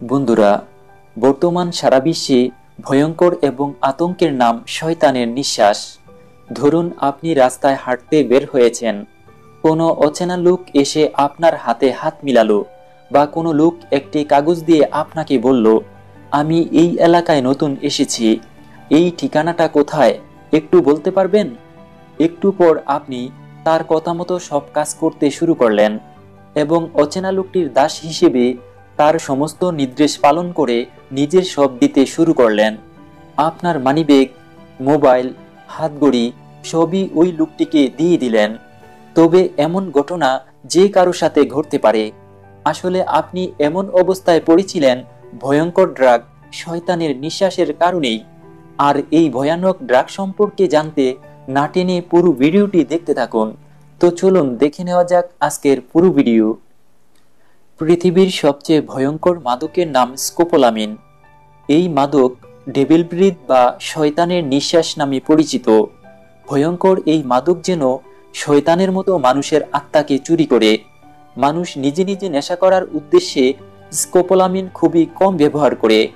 বন্ধুরা, বর্তমান সারা বিশ্বে ভয়ঙ্কর এবং আতঙ্কের নাম শয়তানের নিঃশ্বাস। ধরুন আপনি রাস্তায় হাঁটতে বের হয়েছেন। কোনো অচেনা লোক এসে আপনার হাতে হাত মিলালো বা কোনো লোক একটি কাগজ দিয়ে আপনাকে বলল, আমি এই এলাকায় নতুন এসেছি। এই ঠিকানাটা কোথায়? একটু বলতে পারবেন? একটু পর আপনি তার কথা মতো সব কাজ করতে শুরু করলেন এবং অচেনা লোকটির দাস হিসেবে তার সমস্ত নির্দেশ পালন করে নিজের সব দিতে শুরু করলেন। আপনার মানিব্যাগ, মোবাইল হাতগড়ি সবই ওই লোকটিকে দিয়ে দিলেন। তবে এমন ঘটনা যে কারও সাথে ঘটতে পারে। আসলে আপনি এমন অবস্থায় পড়েছিলেন, ভয়ঙ্কর ড্রাগ শয়তানের নিঃশ্বাসের কারণেই। আর এই ভয়ানক ড্রাগ সম্পর্কে জানতে না টেনে পুরো ভিডিওটি দেখতে থাকুন। তো চলুন দেখে নেওয়া যাক আজকের পুরো ভিডিও। পৃথিবীর সবচেয়ে ভয়ঙ্কর মাদকের নাম স্কোপোলামিন। এই মাদক ডেভিল ব্রিদ বা শয়তানের নিঃশ্বাস নামে পরিচিত। ভয়ঙ্কর এই মাদক যেন শয়তানের মতো মানুষের আত্মাকে চুরি করে। মানুষ নিজে নিজে নেশা করার উদ্দেশ্যে স্কোপোলামিন খুবই কম ব্যবহার করে।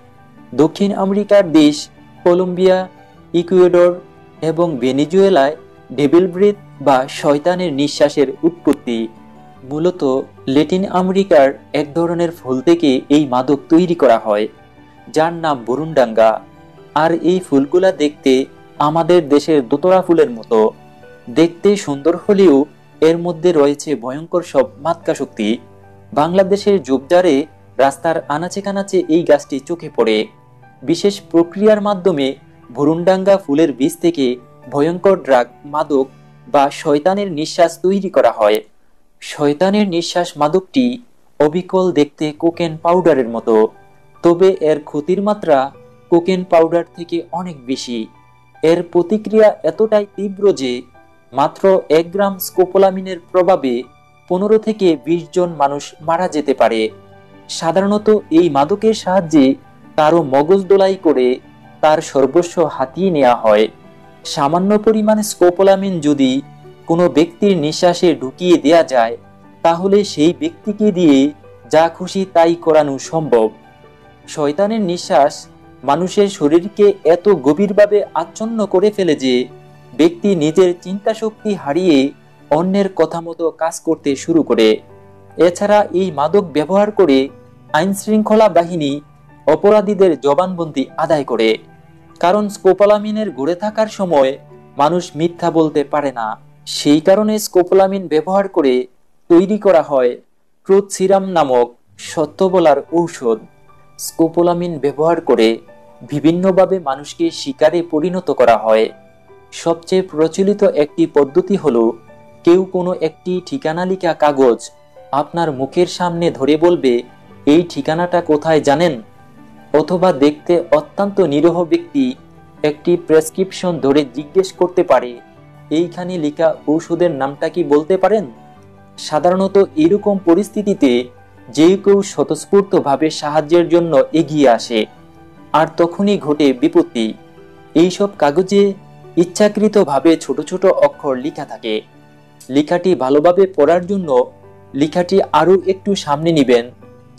দক্ষিণ আমেরিকার দেশ কলম্বিয়া, ইকুয়েডর এবং ভেনিজুয়েলায় ডেভিল ব্রিথ বা শয়তানের নিঃশ্বাসের উৎপত্তি। মূলত লেটিন আমেরিকার এক ধরনের ফুল থেকে এই মাদক তৈরি করা হয়, যার নাম বরুণডাঙ্গা। আর এই ফুলগুলা দেখতে আমাদের দেশের দোতরা ফুলের মতো। দেখতে সুন্দর হলেও এর মধ্যে রয়েছে ভয়ঙ্কর সব মাতকা শক্তি। বাংলাদেশের জুবজারে রাস্তার আনাচে কানাচে এই গাছটি চোখে পড়ে। বিশেষ প্রক্রিয়ার মাধ্যমে ভরুণডাঙ্গা ফুলের বীজ থেকে ভয়ঙ্কর ড্রাগ, মাদক বা শয়তানের নিঃশ্বাস তৈরি করা হয়। শয়তানের নিঃশ্বাস মাদকটি অবিকল দেখতে কোকেন পাউডারের মতো, তবে এর ক্ষতির মাত্রা কোকেন পাউডার থেকে অনেক বেশি। এর প্রতিক্রিয়া এতটাই তীব্র যে, মাত্র এক গ্রাম স্কোপোলামিনের প্রভাবে পনেরো থেকে বিশ জন মানুষ মারা যেতে পারে। সাধারণত এই মাদকের সাহায্যে কারও মগজ দোলাই করে তার সর্বস্ব হাতিয়ে নেওয়া হয়। সামান্য পরিমাণে স্কোপোলামিন যদি কোনো ব্যক্তির নিঃশ্বাসে ঢুকিয়ে দেয়া যায়, তাহলে সেই ব্যক্তিকে দিয়ে যা খুশি তাই করানো সম্ভব। শয়তানের নিঃশ্বাস মানুষের শরীরকে এত গভীরভাবে আচ্ছন্ন করে ফেলে যে ব্যক্তি নিজের চিন্তা শক্তি হারিয়ে অন্যের কথা মতো কাজ করতে শুরু করে। এছাড়া এই মাদক ব্যবহার করে আইনশৃঙ্খলা বাহিনী অপরাধীদের জবানবন্দি আদায় করে। কারণ স্কোপালামিনের ঘুরে থাকার সময় মানুষ মিথ্যা বলতে পারে না। সেই কারণে স্কোপোলামিন ব্যবহার করে তৈরি করা হয় ট্রুথ সিরাম নামক সত্য বলার ঔষধ। স্কোপোলামিন ব্যবহার করে বিভিন্নভাবে মানুষকে শিকারে পরিণত করা হয়। সবচেয়ে প্রচলিত একটি পদ্ধতি হলো, কেউ কোনো একটি ঠিকানা লিখা কাগজ আপনার মুখের সামনে ধরে বলবে, এই ঠিকানাটা কোথায় জানেন? অথবা দেখতে অত্যন্ত নিরহ ব্যক্তি একটি প্রেসক্রিপশন ধরে জিজ্ঞেস করতে পারে। এইখানে লেখা ঔষধের নামটা কি বলতে পারেন? সাধারণত এরকম পরিস্থিতিতে যে কেউ স্বতঃস্ফূর্তভাবে সাহায্যের জন্য এগিয়ে আসে, আর তখনই ঘটে বিপত্তি। এইসব কাগজে ইচ্ছাকৃতভাবে ছোট ছোট অক্ষর লেখা থাকে। লেখাটি ভালোভাবে পড়ার জন্য লেখাটি আরও একটু সামনে নিবেন।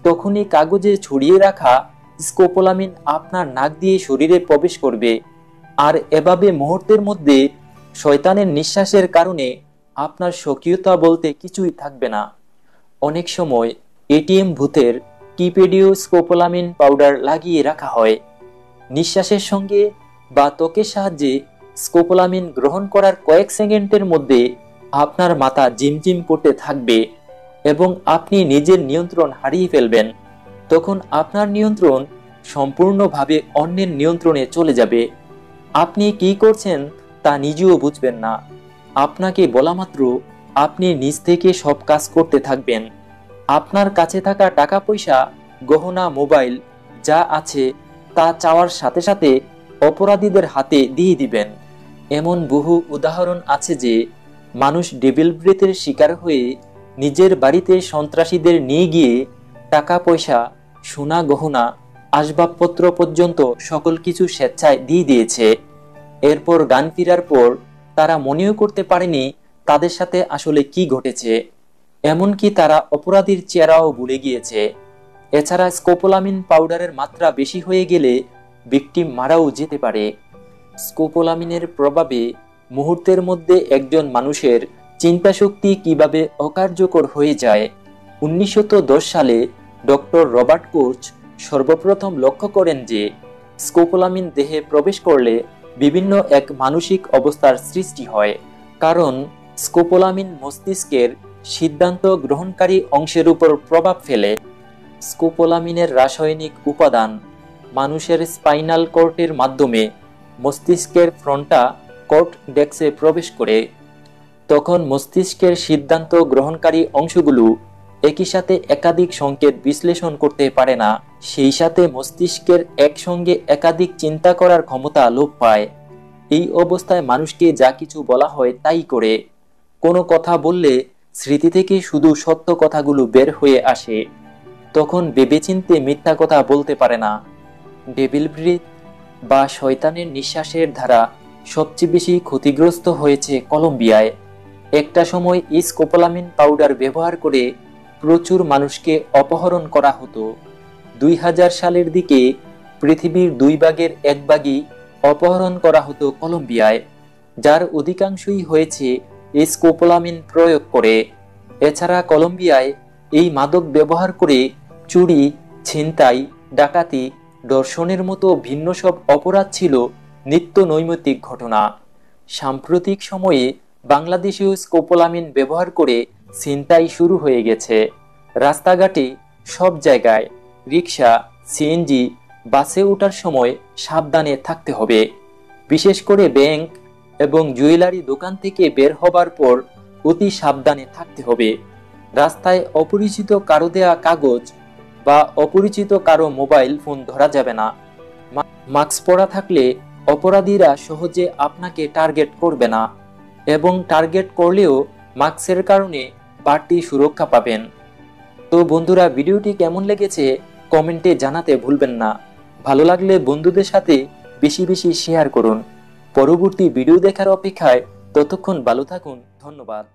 তখনই কাগজে ছড়িয়ে রাখা স্কোপোলামিন আপনার নাক দিয়ে শরীরে প্রবেশ করবে, আর এভাবে মুহূর্তের মধ্যে শয়তানের নিঃশ্বাসের কারণে আপনার স্বকীয়তা বলতে কিছুই থাকবে না। অনেক সময় এটিএম ভূতের কিপেডিও স্কোপোলামিন পাউডার লাগিয়ে রাখা হয়। নিঃশ্বাসের সঙ্গে বা ত্বকের সাহায্যে স্কোপোলামিন গ্রহণ করার কয়েক সেকেন্ডের মধ্যে আপনার মাথা জিমজিম করতে থাকবে এবং আপনি নিজের নিয়ন্ত্রণ হারিয়ে ফেলবেন। তখন আপনার নিয়ন্ত্রণ সম্পূর্ণভাবে অন্যের নিয়ন্ত্রণে চলে যাবে। আপনি কি করছেন তা নিজেও বুঝবেন না। আপনাকে বলা মাত্র আপনি নিজ থেকে সব কাজ করতে থাকবেন। আপনার কাছে থাকা টাকা পয়সা গহনা, মোবাইল যা আছে তা চাওয়ার সাথে সাথে অপরাধীদের হাতে দিয়ে দিবেন। এমন বহু উদাহরণ আছে যে, মানুষ ডেভিল ব্রেথের শিকার হয়ে নিজের বাড়িতে সন্ত্রাসীদের নিয়ে গিয়ে টাকা পয়সা সোনা গহনা আসবাবপত্র পর্যন্ত সকল কিছু স্বেচ্ছায় দিয়ে দিয়েছে। এরপর গান ফিরার পর তারা মনেও করতে পারেনি তাদের সাথে আসলে কি ঘটেছে। এমনকি তারা অপরাধীর চেহারাও ভুলে গিয়েছে। এছাড়া স্কোপোলামিন পাউডারের মাত্রা বেশি হয়ে গেলে ভিকটিম মারাও যেতে পারে। স্কোপোলামিনের প্রভাবে মুহূর্তের মধ্যে একজন মানুষের চিন্তাশক্তি কীভাবে অকার্যকর হয়ে যায়, উনিশশো সালে ডক্টর রবার্ট কোচ সর্বপ্রথম লক্ষ্য করেন যে স্কোপোলামিন দেহে প্রবেশ করলে বিভিন্ন এক মানসিক অবস্থার সৃষ্টি হয়, কারণ স্কোপোলামিন মস্তিষ্কের সিদ্ধান্ত গ্রহণকারী অংশের উপর প্রভাব ফেলে। স্কোপোলামিনের রাসায়নিক উপাদান মানুষের স্পাইনাল কোর্টের মাধ্যমে মস্তিষ্কের ফ্রন্টা কোর্ট ডেক্সে প্রবেশ করে। তখন মস্তিষ্কের সিদ্ধান্ত গ্রহণকারী অংশগুলো একই সাথে একাধিক সংকেত বিশ্লেষণ করতে পারে না, সেই সাথে মস্তিষ্কের একসঙ্গে একাধিক চিন্তা করার ক্ষমতা লোপ পায়। এই অবস্থায় মানুষকে যা কিছু বলা হয় তাই করে। কোনো কথা বললে স্মৃতি থেকে শুধু সত্য কথাগুলো বের হয়ে আসে। তখন ভেবেচিন্তে মিথ্যা কথা বলতে পারে না। ডেভিল ব্রিথ বা শয়তানের নিঃশ্বাসের ধারা সবচেয়ে বেশি ক্ষতিগ্রস্ত হয়েছে কলম্বিয়ায়। একটা সময় ইসকোপোলামিন পাউডার ব্যবহার করে প্রচুর মানুষকে অপহরণ করা হতো। দুই হাজার সালের দিকে পৃথিবীর দুই ভাগের এক ভাগই অপহরণ করা হতো কলম্বিয়ায়, যার অধিকাংশই হয়েছে স্কোপোলামিন প্রয়োগ করে। এছাড়া কলম্বিয়ায় এই মাদক ব্যবহার করে চুরি, ছিনতাই, ডাকাতি, দর্শনের মতো ভিন্ন সব অপরাধ ছিল নিত্য নৈমিত্তিক ঘটনা। সাম্প্রতিক সময়ে বাংলাদেশেও স্কোপোলামিন ব্যবহার করে ছিনতাই শুরু হয়ে গেছে। রাস্তাঘাটে সব জায়গায় রিক্সা সিএনজি বাসে ওঠার সময় সাবধানে থাকতে হবে। বিশেষ করে ব্যাংক এবং জুয়েলারি দোকান থেকে বের হবার পর অতি সাবধানে থাকতে হবে। রাস্তায় অপরিচিত কারও দেয়া কাগজ বা অপরিচিত কারও মোবাইল ফোন ধরা যাবে না। মাস্ক পরা থাকলে অপরাধীরা সহজে আপনাকে টার্গেট করবে না এবং টার্গেট করলেও মাস্কের কারণে বাড়তি সুরক্ষা পাবেন। তো বন্ধুরা, ভিডিওটি কেমন লেগেছে কমেন্টে জানাতে ভুলবেন না। ভালো লাগলে বন্ধুদের সাথে বেশি বেশি শেয়ার করুন। পরবর্তী ভিডিও দেখার অপেক্ষায় ততক্ষণ ভালো থাকুন। ধন্যবাদ।